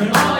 Remind